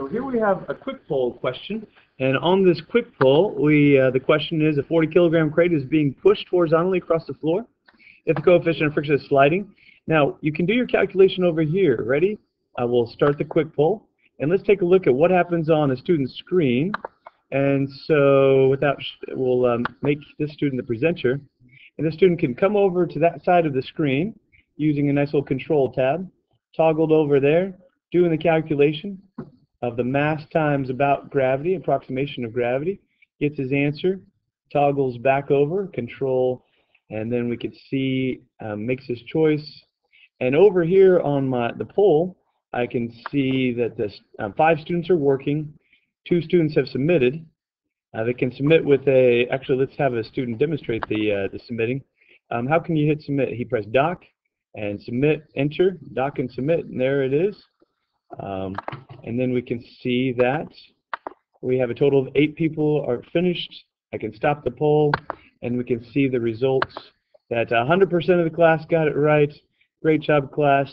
so here we have a quick poll question. And on this quick poll, we uh, the question is a 40 kilogram crate is being pushed horizontally across the floor if the coefficient of friction is sliding. Now, you can do your calculation over here. Ready? I will start the quick poll. And let's take a look at what happens on a student's screen. And so without, we'll um, make this student the presenter. And the student can come over to that side of the screen using a nice little control tab, toggled over there, doing the calculation of the mass times about gravity, approximation of gravity, gets his answer, toggles back over, control, and then we can see, um, makes his choice. And over here on my the poll, I can see that this um, five students are working, two students have submitted. Uh, they can submit with a, actually let's have a student demonstrate the, uh, the submitting. Um, how can you hit submit? He pressed doc and submit, enter, doc and submit, and there it is. Um, and then we can see that we have a total of eight people are finished. I can stop the poll and we can see the results that 100% of the class got it right. Great job, class.